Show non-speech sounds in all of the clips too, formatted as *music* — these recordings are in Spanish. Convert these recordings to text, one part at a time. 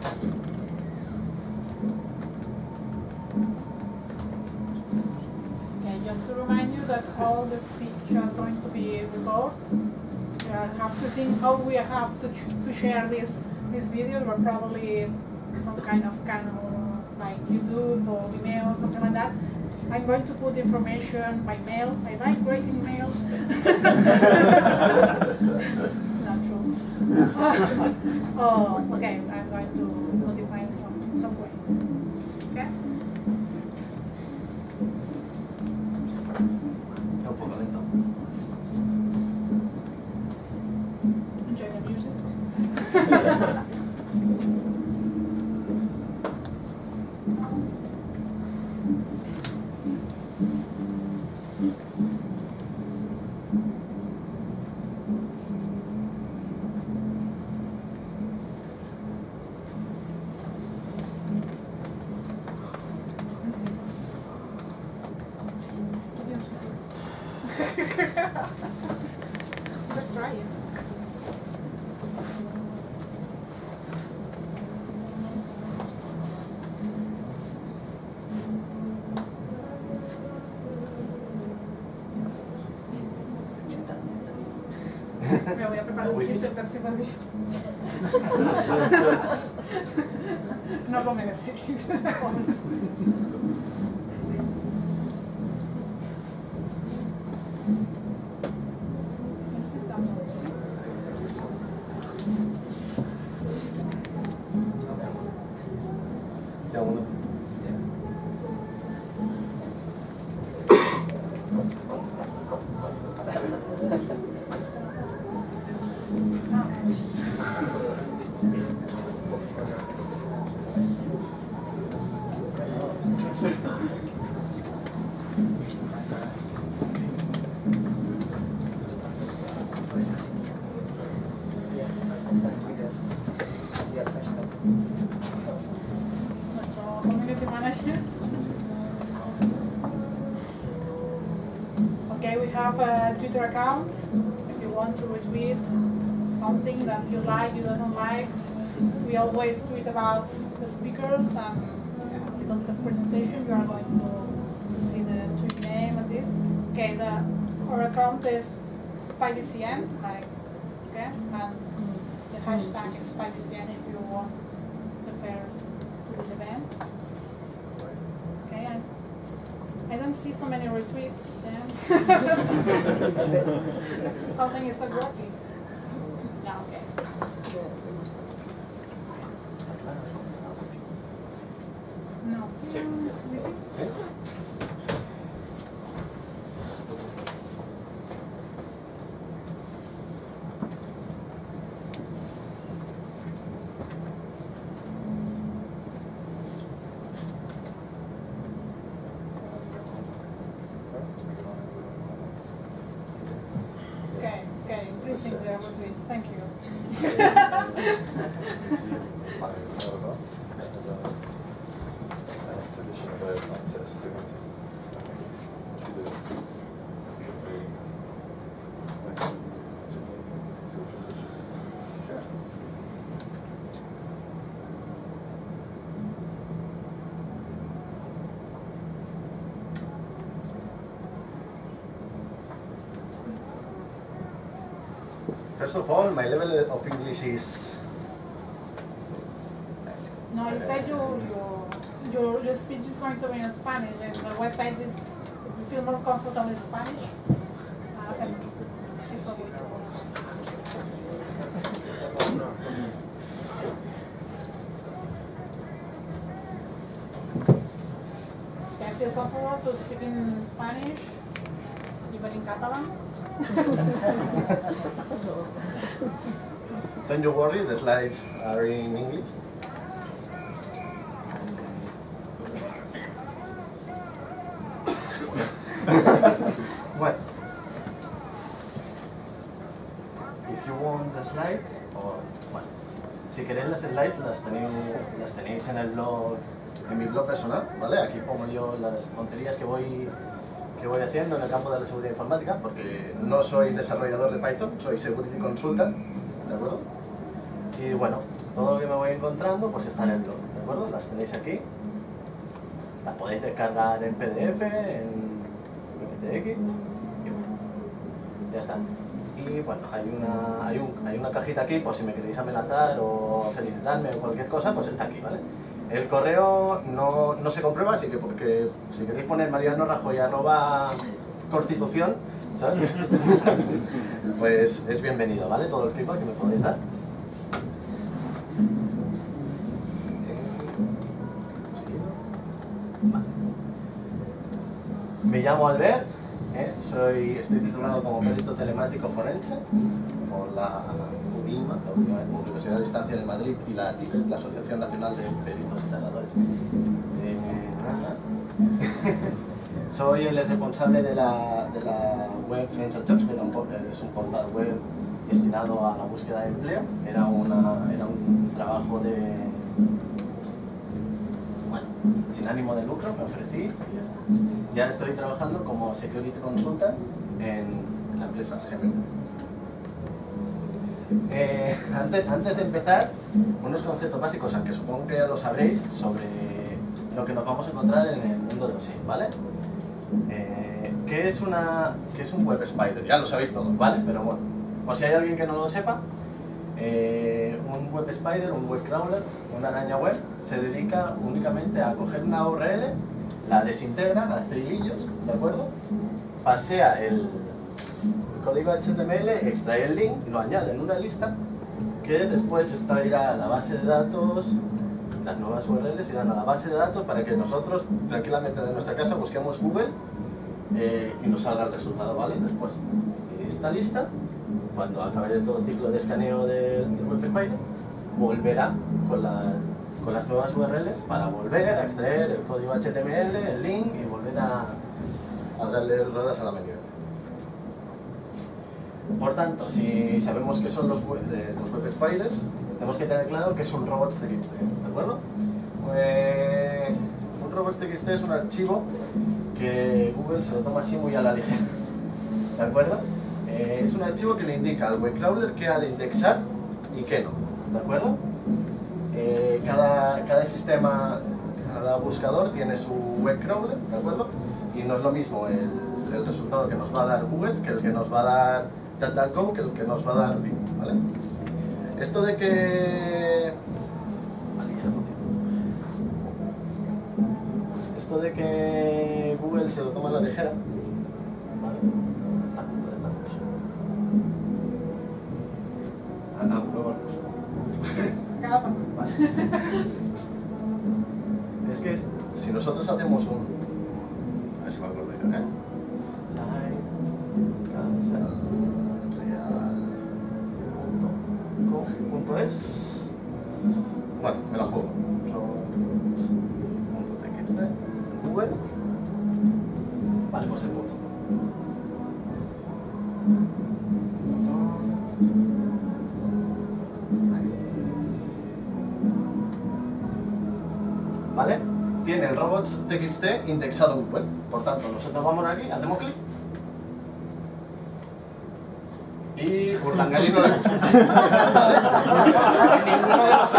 Okay, just to remind you that all the speech is going to be recorded. You have to think how we have to, to share this this video, or probably some kind of channel like YouTube or Vimeo, or something like that. I'm going to put information by mail. I like writing mails. *laughs* it's *laughs* oh, okay. I'm going to *laughs* Just try it. Me voy a preparar un chiste per si podría. Okay, we have a Twitter account. If you want to retweet something that you like, you doesn't like, we always tweet about the speakers and a little bit of presentation. You are going to, to see the tweet name and this. Okay, the our account is PyDCN, like okay, and the hashtag is PyDCN if you want refers to this event. Okay, I, I don't see so many retweets then. *laughs* Something is not working. Yeah, okay. No. First of all, my level of English is. No, you said your, your, your, your speech is going to be in Spanish and the webpage is, if you feel more comfortable in Spanish, uh, can you. Okay, I feel comfortable to speak in Spanish, even in Catalan. *laughs* Don't you worry, the slides are in English. *laughs* what? If you want the slides, or bueno, si queréis las slides las tenéis, las tenéis en el blog, en mi blog personal, ¿vale? Aquí pongo yo las tonterías que voy que voy haciendo en el campo de la seguridad informática, porque no soy desarrollador de Python, soy security consultant, ¿de acuerdo? Y bueno, todo lo que me voy encontrando pues está en el blog, ¿de acuerdo? Las tenéis aquí. Las podéis descargar en PDF, en PPTX y bueno, ya está. Y bueno, hay una, hay, un- hay una cajita aquí por si me queréis amenazar o felicitarme o cualquier cosa, pues está aquí, ¿vale? El correo no, no se comprueba, así que, porque si queréis poner Mariano Rajoy arroba constitución, ¿sabes? *laughs* pues es bienvenido, ¿vale? Todo el feedback que me podéis dar. Me llamo Albert, ¿eh? soy, estoy titulado como perito telemático forense por la UDIMA, la Universidad de Distancia de Madrid y la la Asociación Nacional de Peritos y Tasadores. Eh. *laughs* Soy el responsable de la, web Friends Jobs, que po- es un portal web destinado a la búsqueda de empleo. Era, una, era un trabajo de, sin ánimo de lucro, me ofrecí y ya está. Ya estoy trabajando como Security Consultant en la empresa. Eh, antes, antes de empezar, unos conceptos básicos, aunque supongo que ya lo sabréis, sobre lo que nos vamos a encontrar en el mundo de OSI, ¿vale? Eh, ¿qué, es una, ¿Qué es un web spider? Ya lo sabéis todos, ¿vale? Pero bueno, por si hay alguien que no lo sepa, eh, un web spider, un web crawler, una araña web, se dedica únicamente a coger una URL, la desintegra, hace hilillos, ¿de acuerdo? Pasea el código HTML, extrae el link, lo añade en una lista que después está, irá a la base de datos, las nuevas URLs irán a la base de datos para que nosotros tranquilamente de nuestra casa busquemos Google eh, y nos salga el resultado, ¿vale? Después de esta lista, cuando acabe todo el ciclo de escaneo del, del Web Spider, volverá con, la- con las nuevas URLs para volver a extraer el código HTML, el link y volver a, a darle ruedas a la mañana. Por tanto, si sabemos qué son los, web, eh, los web spiders, tenemos que tener claro que es un robots.txt, ¿de acuerdo? Eh, un robots.txt es un archivo que Google se lo toma así muy a la ligera, ¿de acuerdo? Eh, es un archivo que le indica al web crawler qué ha de indexar y qué no, ¿de acuerdo? Eh, cada, cada sistema, cada buscador tiene su web crawler, ¿de acuerdo? Y no es lo mismo el, el resultado que nos va a dar Google que el que nos va a dar DuckDuckGo que el que nos va a dar Bing, ¿vale? Esto de que... Esto de que Google se lo toma a la ligera, ¿vale? Ah, ¿dónde estamos? Ah, ah, nuevo curso. Cada paso. Vale. Es que si nosotros hacemos un. A ver si me acuerdo yo, ¿eh? Robots.txt indexado en Google. Por tanto, nosotros vamos aquí, hacemos clic. Y Urlangali no. Ninguno de los.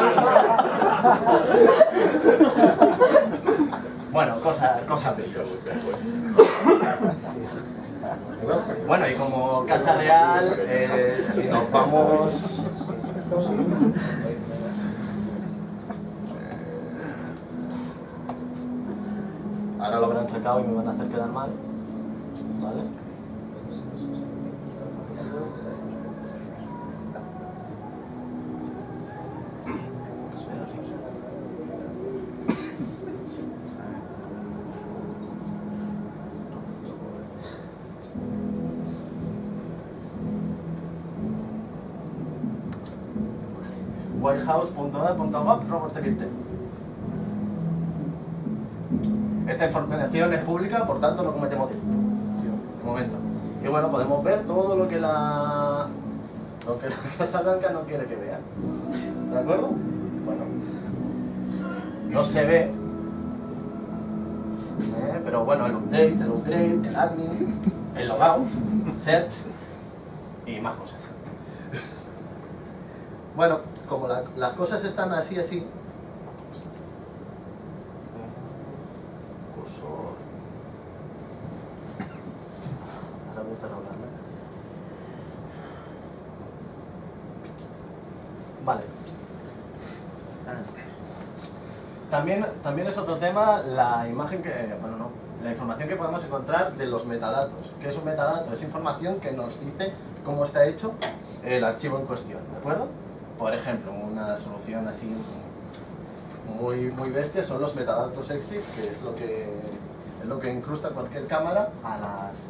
Bueno, cosas cosa de ellos. Bueno, y como Casa Real, eh, si nos vamos... Ahora lo habrán sacado y me van a hacer quedar mal. ¿Vale? Whitehouse.gov, Robert TXT. Esta es pública, por tanto no cometemos delito. De momento. Y bueno, podemos ver todo lo que la, *laughs* Casa Blanca no quiere que vean. ¿De acuerdo? Bueno. No se ve. ¿eh? Pero bueno, el update, el upgrade, el admin, el logout, search y más cosas. *laughs* Bueno, como la- las cosas están así, así. Cursor. Ahora voy a cerrar la lata. Vale. Ah. También, también es otro tema la imagen que, bueno, no, la información que podemos encontrar de los metadatos. ¿Qué es un metadato? Es información que nos dice cómo está hecho el archivo en cuestión, ¿de acuerdo? Por ejemplo, una solución así muy, muy bestia son los metadatos EXIF, que es lo que, es lo que incrusta cualquier cámara a las,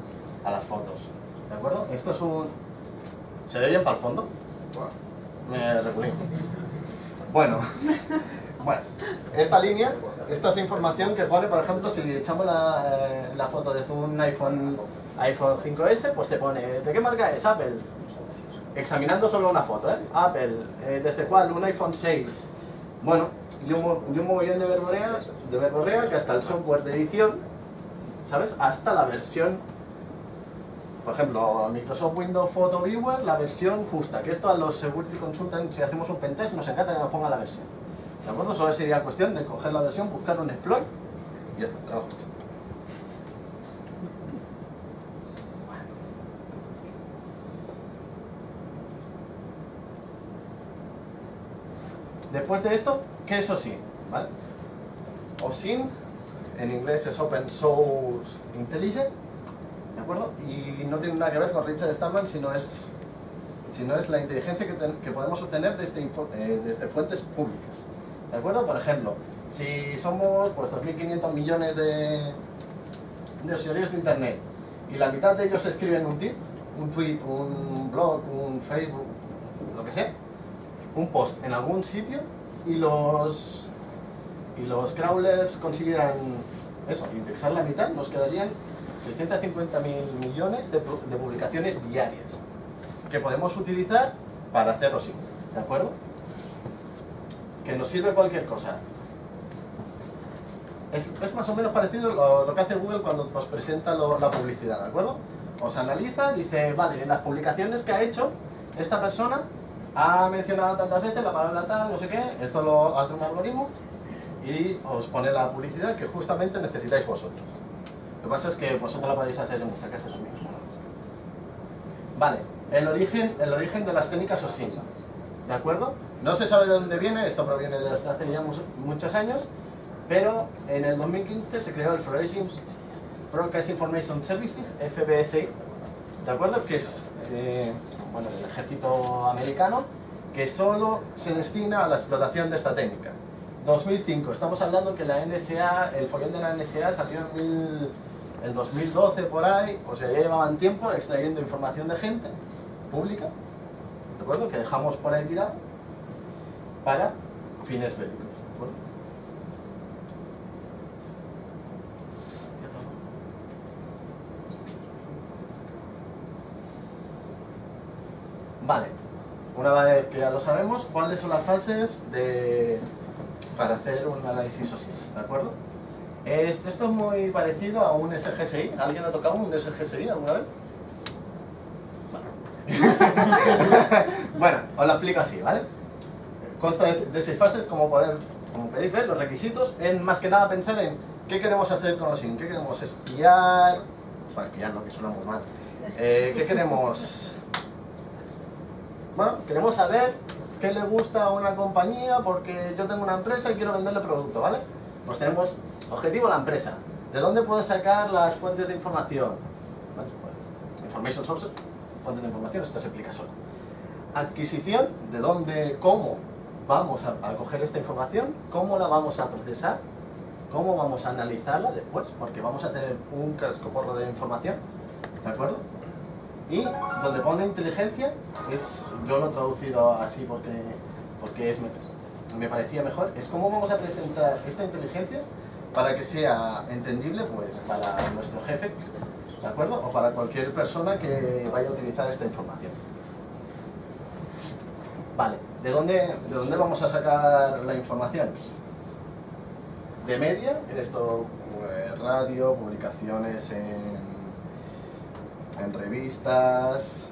a las fotos, ¿de acuerdo? Esto es un... ¿Se ve bien para el fondo? Me recuerdo. Bueno, *laughs* bueno, esta línea, esta es información que pone, por ejemplo, si echamos la, eh, la foto desde un iPhone, iPhone 5S, pues te pone, ¿de qué marca es? Apple. Examinando solo una foto, ¿eh? Apple, eh, ¿desde cuál? Un iPhone 6. Bueno, y un, y un mogollón de verborea, de verborrea que hasta el software de edición, ¿sabes? Hasta la versión por ejemplo, Microsoft Windows Photo Viewer, la versión justa, que esto a los security consultants, si hacemos un pentest, nos encanta que nos ponga la versión. ¿De acuerdo? Solo sería cuestión de coger la versión, buscar un exploit y ya está, trabajo. Después de esto, ¿qué es OSIN? ¿Vale? OSIN, en inglés es Open Source Intelligence, ¿de acuerdo? Y no tiene nada que ver con Richard Stallman, sino es, sino es la inteligencia que, podemos obtener info- eh, desde fuentes públicas, ¿de acuerdo? Por ejemplo, si somos pues 2.500 millones de, usuarios de Internet y la mitad de ellos escriben un tip, un tweet, un blog, un Facebook, lo que sea, un post en algún sitio y los y los crawlers consiguieran eso, indexar la mitad, nos quedarían 650 mil millones de, pu- de publicaciones diarias que podemos utilizar para hacerlo así, ¿de acuerdo? Que nos sirve cualquier cosa. Es, es más o menos parecido lo, lo que hace Google cuando nos presenta lo- la publicidad, ¿de acuerdo? Os analiza, dice, vale, en las publicaciones que ha hecho esta persona ha mencionado tantas veces la palabra tal, no sé qué, esto lo hace un algoritmo y os pone la publicidad que justamente necesitáis vosotros. Lo que pasa es que vosotros la podéis hacer en vuestra casa también. Vale, el origen, el origen de las técnicas OSINT, ¿de acuerdo? No se sabe de dónde viene, esto proviene de hace ya muchos años, pero en el 2015 se creó el Forensic Broadcast Information Services, FBSI, ¿de acuerdo? Que es eh, bueno, el ejército americano que solo se destina a la explotación de esta técnica. 2005, estamos hablando que la NSA, el follón de la NSA salió en, en 2012 por ahí, o sea, ya llevaban tiempo extrayendo información de gente pública, ¿de acuerdo? Que dejamos por ahí tirado para fines bélicos. Vale, una vez que ya lo sabemos, ¿cuáles son las fases de, para hacer un análisis social? ¿De acuerdo? Es- esto es muy parecido a un SGSI. ¿Alguien ha tocado un SGSI alguna vez? *laughs* Bueno, os lo explico así, ¿vale? Consta de, de seis fases, como, poder, podéis ver, los requisitos, en más que nada pensar en qué queremos hacer con los SIM, qué queremos espiar, bueno, espiar no, que suena muy mal, Eh, qué queremos bueno, queremos saber qué le gusta a una compañía porque yo tengo una empresa y quiero venderle producto, ¿vale? Pues tenemos objetivo la empresa. ¿De dónde puedo sacar las fuentes de información? Pues, information sources, fuentes de información, esto se explica solo. Adquisición, de dónde, cómo vamos a, coger esta información, cómo la vamos a procesar, cómo vamos a analizarla después, porque vamos a tener un cascoporro de información, ¿de acuerdo? Y donde pone inteligencia, es, yo lo he traducido así porque, porque es, me parecía mejor, es cómo vamos a presentar esta inteligencia para que sea entendible pues, para nuestro jefe, ¿de acuerdo? O para cualquier persona que vaya a utilizar esta información. Vale, ¿de dónde, de dónde vamos a sacar la información? De media, esto, eh, radio, publicaciones en en revistas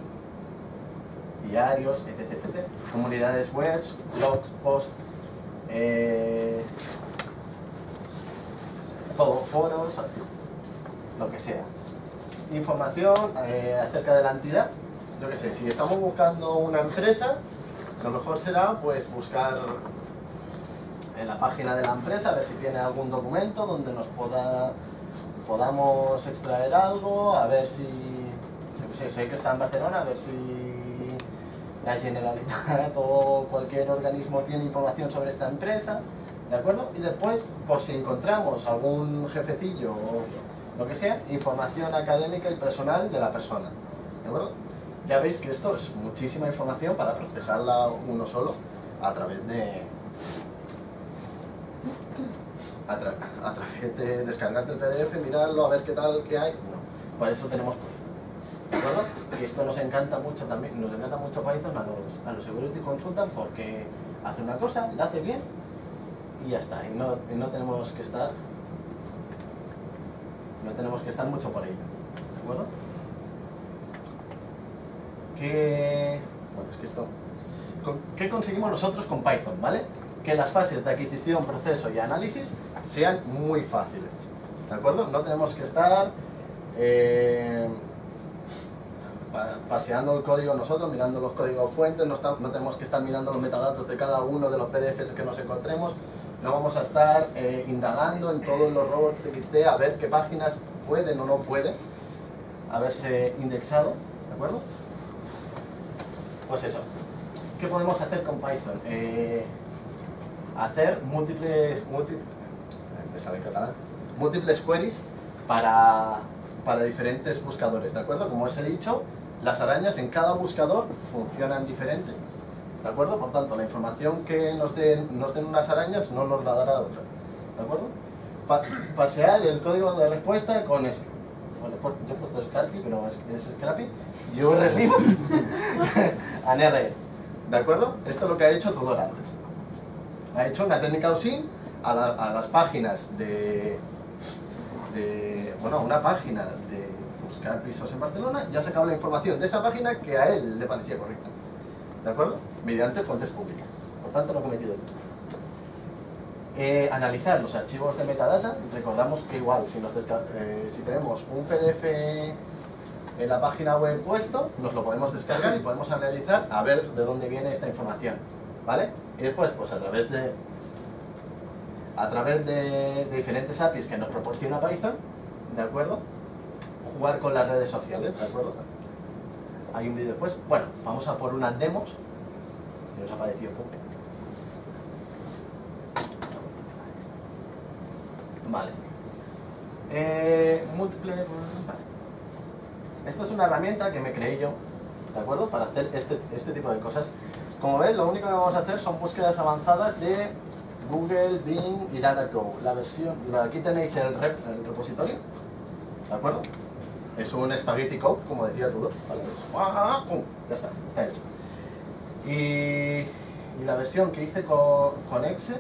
diarios, etc. Comunidades webs, blogs, posts, eh, todo, foros, lo que sea. Información eh, acerca de la entidad, yo qué sé, si estamos buscando una empresa, lo mejor será pues buscar en la página de la empresa, a ver si tiene algún documento donde nos podamos extraer algo, a ver si, yo sé que está en Barcelona, a ver si la Generalitat *laughs* o cualquier organismo tiene información sobre esta empresa, ¿de acuerdo? Y después, por si encontramos algún jefecillo o lo que sea, información académica y personal de la persona, ¿de acuerdo? Ya veis que esto es muchísima información para procesarla uno solo a través de, a, través de descargarte el PDF, mirarlo, a ver qué tal, qué hay. No, para eso tenemos Python. ¿De acuerdo? Y esto nos encanta mucho también, nos encanta mucho Python a los, a los Security Consultant porque hace una cosa, la hace bien y ya está. Y no, no tenemos que estar no tenemos que estar mucho por ello. ¿De acuerdo? ¿Qué, bueno, es que esto, ¿qué conseguimos nosotros con Python? ¿Vale? que las fases de adquisición, proceso y análisis sean muy fáciles. ¿De acuerdo? No tenemos que estar eh, paseando el código nosotros, mirando los códigos fuentes, no, no, tenemos que estar mirando los metadatos de cada uno de los PDFs que nos encontremos, no vamos a estar eh, indagando en todos los robots de XT a ver qué páginas pueden o no pueden haberse indexado, ¿de acuerdo? Pues eso. ¿Qué podemos hacer con Python? Eh, hacer múltiples, múltiples, múltiples queries para, para diferentes buscadores, ¿de acuerdo? Como os he dicho, las arañas en cada buscador funcionan diferente, ¿de acuerdo? Por tanto, la información que nos den, nos den unas arañas no nos la dará otra, ¿de acuerdo? pasear el código de respuesta con es bueno, yo he puesto Scarpy, pero es, es Scrappy, y URL *laughs* *laughs* ¿de acuerdo? Esto es lo que ha hecho Tudor antes ha hecho una técnica OSIN a, a las páginas de, de, bueno, una página de buscar pisos en Barcelona ya sacaba la información de esa página que a él le parecía correcta. ¿De acuerdo? Mediante fuentes públicas. Por tanto, no ha cometido eh, analizar los archivos de metadata, recordamos que igual, si, nos eh, si tenemos un PDF en la página web puesto, nos lo podemos descargar y podemos analizar a ver de dónde viene esta información. ¿Vale? Y después, pues a través de a través de, diferentes APIs que nos proporciona Python, ¿de acuerdo? Jugar con las redes sociales, ¿de acuerdo? Hay un vídeo después. Bueno, vamos a por unas demos. Que os ha parecido poco. Vale. Eh, múltiple... Vale. Esta es una herramienta que me creé yo, ¿de acuerdo? Para hacer este, este tipo de cosas como veis, lo único que vamos a hacer son búsquedas avanzadas de Google, Bing y DuckDuckGo. La versión, aquí tenéis el, repositorio, ¿de acuerdo? Es un spaghetti code, como decía Tudor, ¿vale? Ya está, está hecho. Y, la versión que hice con, Excel,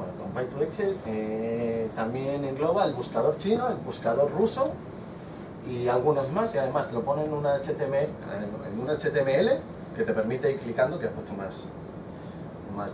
bueno, con Python Excel, eh, también engloba el buscador chino, el buscador ruso y algunos más, y además lo ponen en un HTML, que te permite ir clicando, que es mucho más, más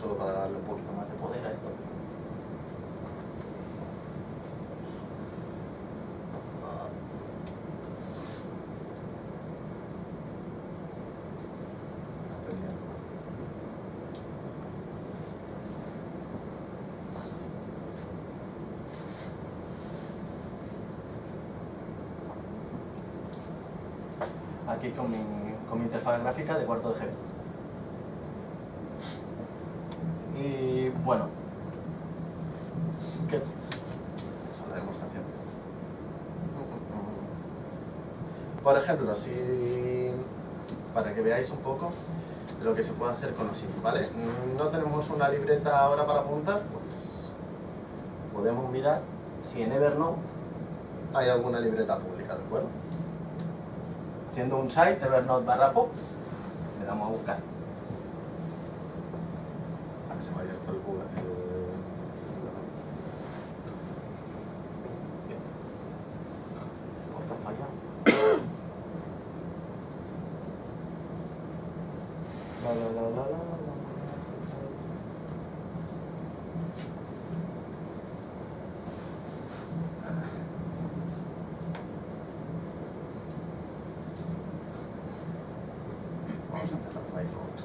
solo para darle un poquito más de poder a esto. aquí con mi, con mi interfaz gráfica de cuarto de GB. Ejemplo, si para que veáis un poco lo que se puede hacer con OSINT, ¿vale? No tenemos una libreta ahora para apuntar, pues podemos mirar si en Evernote hay alguna libreta pública, ¿de acuerdo? Haciendo un site, Evernote barra pop, le damos a buscar. A que se me ha abierto el Google. el- Bien. ¿Por qué ha fallado? La, la, la, la, la, la. Vamos a hacer la Firefox.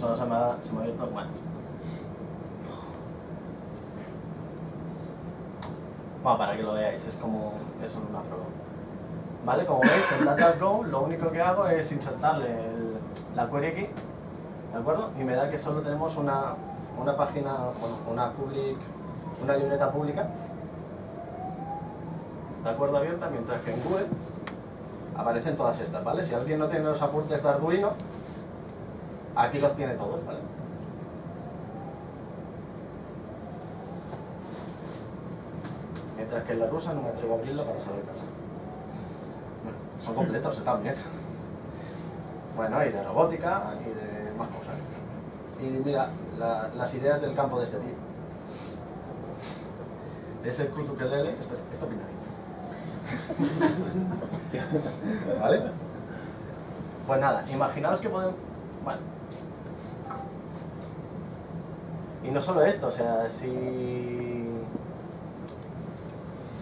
No se me ha, se me ha abierto. Bueno. Bueno, para que lo veáis, es como. es una prueba. Vale, como veis, en DataGo lo único que hago es insertarle el- la query aquí, ¿de acuerdo? Y me da que solo tenemos una, una página, bueno, una public, una libreta pública, ¿de acuerdo? Abierta, mientras que en Google aparecen todas estas, ¿vale? Si alguien no tiene los apuntes de Arduino, aquí los tiene todos, ¿vale? Mientras que en la rusa no me atrevo a abrirla para saber qué son completos, están bien. Bueno, y de robótica y de más cosas. Y mira, la- las ideas del campo de este tío. Ese Kutukelele, esto, esto pinta bien. *laughs* ¿Vale? Pues nada, imaginaos que podemos... Bueno. Y no solo esto, o sea, si...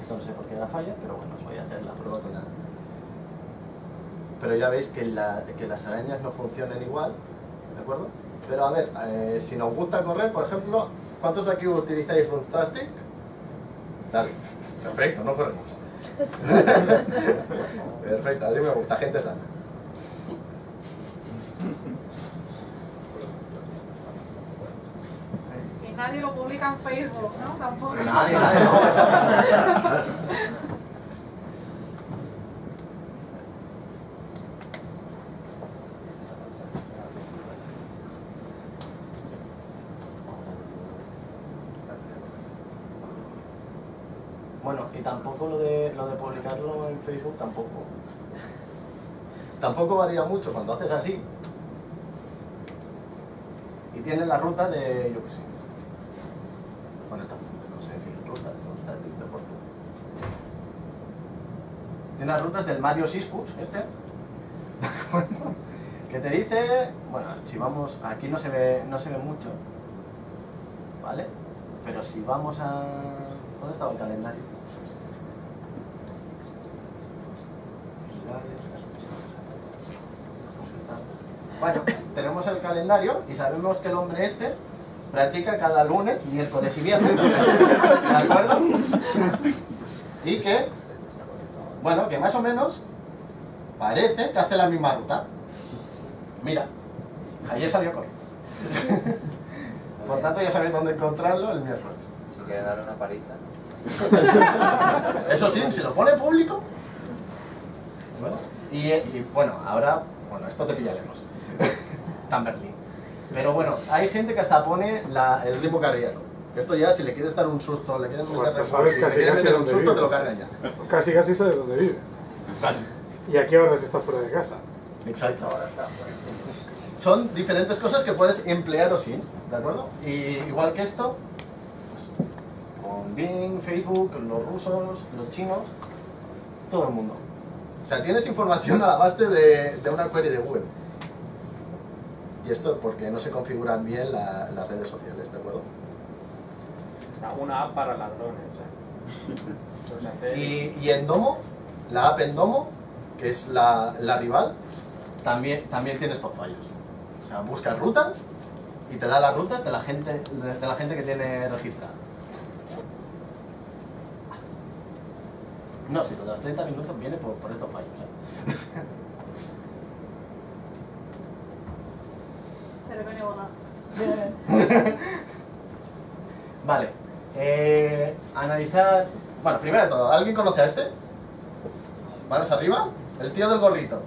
Esto no sé por qué era falla, pero bueno, os voy a hacer la prueba con la... Pero ya veis que, la- que las arañas no funcionan igual, ¿de acuerdo? Pero a ver, eh, si nos gusta correr, por ejemplo, ¿cuántos de aquí utilizáis Runtastic? Dale, perfecto, no corremos. *laughs* Perfecto, a mí me gusta, gente sana. Y lo publica en Facebook, ¿no? Tampoco. Nadie, nadie, no. Bueno, y tampoco lo de, lo de publicarlo en Facebook tampoco. Tampoco varía mucho cuando haces así. Y tienes la ruta de, yo qué sé. Bueno, esta, no sé si ruta, no está el tipo de puerto. Tiene las rutas del Mario Siscus, este. *laughs* que te dice, bueno, si vamos, aquí no se ve, no se ve mucho, ¿vale? Pero si vamos a, ¿dónde estaba el calendario? Bueno, tenemos el calendario y sabemos que el hombre este practica cada lunes, miércoles y viernes. *laughs* ¿De acuerdo? Y que, bueno, que más o menos parece que hace la misma ruta. Mira, ayer salió correr. *laughs* Por tanto, ya sabéis dónde encontrarlo el miércoles. Si quiere dar una paliza. *laughs* Eso sí, si lo pone público. Bueno, y, y, bueno, ahora, bueno, esto te pilla lejos. *laughs* Tan Berlín. Pero bueno, hay gente que hasta pone la- el ritmo cardíaco. Esto ya, si le quieres dar un susto, le quieres meter, sabes si le casi, casi meter un susto, te lo cargan ya. Casi casi sabes dónde vive. Casi. ¿Y a qué horas está fuera de casa? Exacto. Son diferentes cosas que puedes emplear o sin, ¿de acuerdo? Y igual que esto, pues, con Bing, Facebook, los rusos, los chinos, todo el mundo. O sea, tienes información a la base de, de una query de Google. Y esto porque no se configuran bien la- las redes sociales, ¿de acuerdo? O sea, una app para ladrones. *laughs* hacer- Y, y en Domo, la app en Domo, que es la, la rival, también, también tiene estos fallos. O sea, buscas rutas y te da las rutas de la gente, de, de la gente que tiene registrada. No, si lo de los 30 minutos viene por, por estos fallos. ¿eh? Se le viene volar. *laughs* *laughs* Vale. Eh, analizar. Bueno, primero de todo, ¿alguien conoce a este? Manos arriba. El tío del gorrito.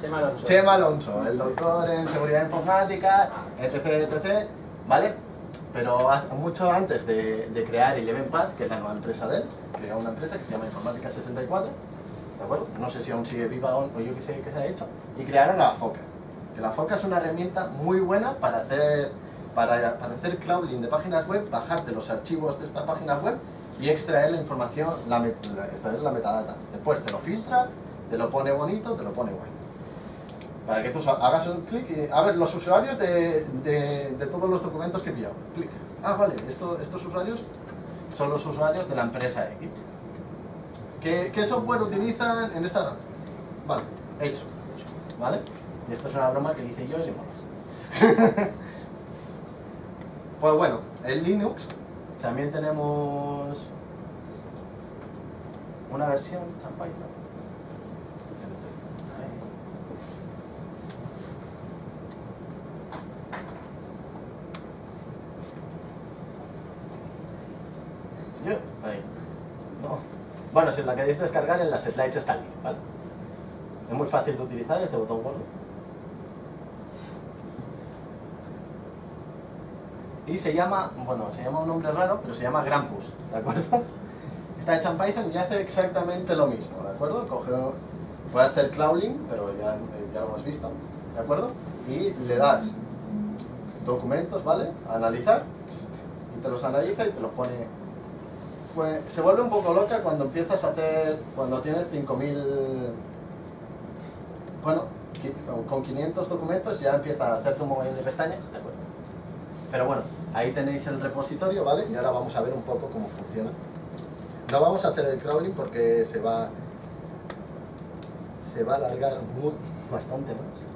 Chema Alonso. Chema Alonso, el doctor en seguridad informática, etc, etc, ¿vale? Pero hace- mucho antes de, de crear Elevenpad, que es la nueva empresa de él, creó una empresa que se llama Informática 64, ¿de acuerdo? No sé si aún sigue viva o, o yo qué sé qué se ha hecho, y crearon la FOCA. Que la FOCA es una herramienta muy buena para hacer, para, para hacer crawling de páginas web, bajarte los archivos de esta página web y extraer la información, la, extraer la metadata. Después te lo filtra, te lo pone bonito, te lo pone guay para que tú hagas un clic y a ver los usuarios de, de- todos los documentos que he pillado. Clic. Ah, vale, esto- estos usuarios son los usuarios de la empresa X. ¿Qué, qué software utilizan en esta? Vale, hecho. ¿Vale? Y esto es una broma que hice yo y le mola. *laughs* pues bueno, en Linux también tenemos una versión en. Bueno, si la queréis descargar en las slides está el ¿vale? Es muy fácil de utilizar este botón gordo. Y se llama, bueno, se llama un nombre raro, pero se llama Grampus, ¿de acuerdo? Está hecha en Python y hace exactamente lo mismo, ¿de acuerdo? Coge, puede hacer crawling, pero ya, ya lo hemos visto, ¿de acuerdo? Y le das documentos, ¿vale? A analizar, y te los analiza y te los pone pues se vuelve un poco loca cuando empiezas a hacer, cuando tienes 5000, bueno, con 500 documentos ya empieza a hacer tu mogollón de pestañas, ¿de acuerdo? Pero bueno, ahí tenéis el repositorio, ¿vale? Y ahora vamos a ver un poco cómo funciona. No vamos a hacer el crawling porque se va, se va a alargar muy, bastante más.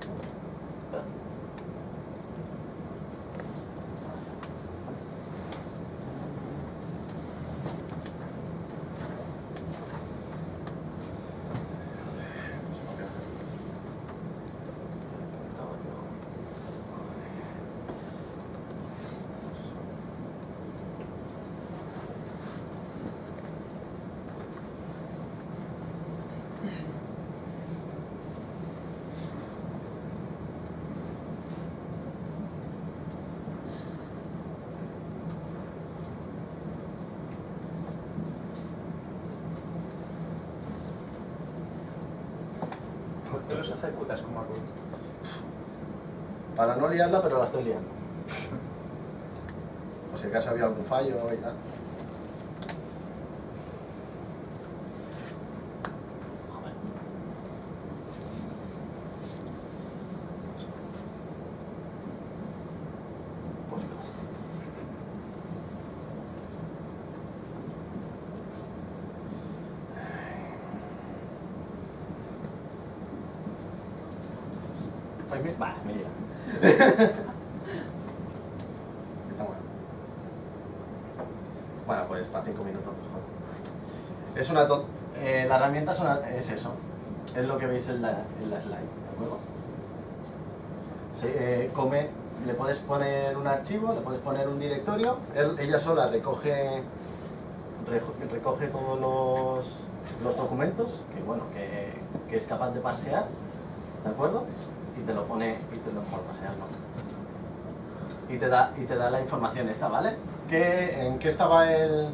¿Por qué los ejecutas como root? Para no pero la estoy liando. Por si acaso había algún fallo y tal. Pues minutes? Bah, me bueno. Pues para 5 minutos mejor. Es una eh, la herramienta es, una- es eso. Es lo que veis en la, en la slide, ¿de acuerdo? Se, eh, come, le puedes poner un archivo, le puedes poner un directorio, ella sola recoge recoge todos los, los documentos, que bueno, que, que es capaz de parsear, ¿de acuerdo? Y te lo pone, lo por pasearlo. Y te da, y te da la información esta, ¿vale? ¿Qué, ¿En qué estaba el,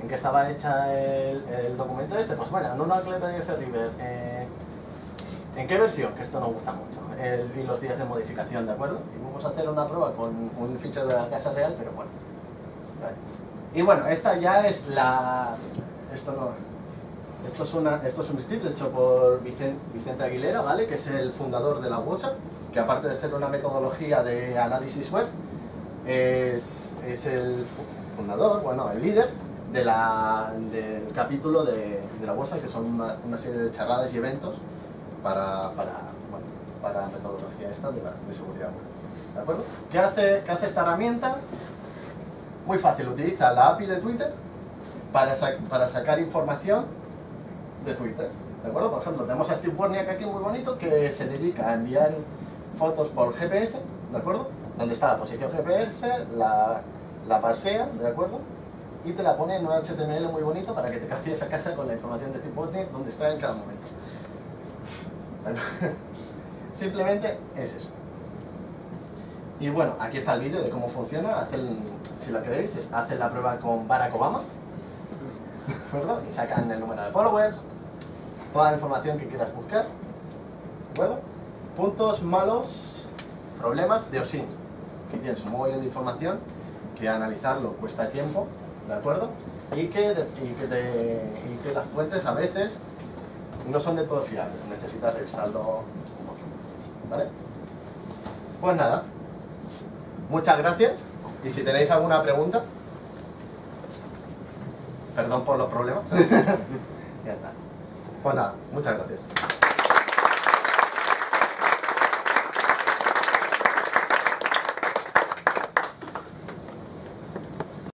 en qué estaba hecha el, el documento este? Pues bueno, en una clave PDF River, eh, ¿En qué versión? Que esto nos gusta mucho. El- y los días de modificación, ¿de acuerdo? Y vamos a hacer una prueba con un fichero de la casa real, pero bueno. Y bueno, esta ya es la... Esto no... Esto es, una, esto es un script hecho por Vicen- Vicente Aguilera, ¿vale? Que es el fundador de la WhatsApp, que aparte de ser una metodología de análisis web, es, es el fu- fundador, bueno, el líder de la, del capítulo de, de la WhatsApp, que son una, una serie de charradas y eventos para, para, bueno, para la metodología esta de, la, de seguridad web. ¿De acuerdo? ¿Qué hace, ¿Qué hace esta herramienta? Muy fácil, utiliza la API de Twitter para, sa- para sacar información de Twitter. ¿De acuerdo? Por ejemplo, tenemos a Steve Wozniak aquí muy bonito que se dedica a enviar fotos por GPS, ¿de acuerdo? Donde está la posición GPS, la, la parsea, ¿de acuerdo? Y te la pone en un HTML muy bonito para que te cambies a casa con la información de Steve Wozniak donde está en cada momento. *laughs* Simplemente es eso. Y bueno, aquí está el vídeo de cómo funciona. Hacen, si lo queréis, hacen la prueba con Barack Obama. ¿De acuerdo? Y sacan el número de followers, toda la información que quieras buscar. ¿De acuerdo? Puntos malos, problemas de OSINT. Que tienes un montón de información que analizarlo cuesta tiempo, ¿de acuerdo? Y que, de- y que, y que las fuentes a veces no son de todo fiables, necesitas revisarlo un poquito. ¿Vale? Pues nada, muchas gracias. Y si tenéis alguna pregunta, perdón por los problemas, *laughs* ya está. Pues nada, muchas gracias.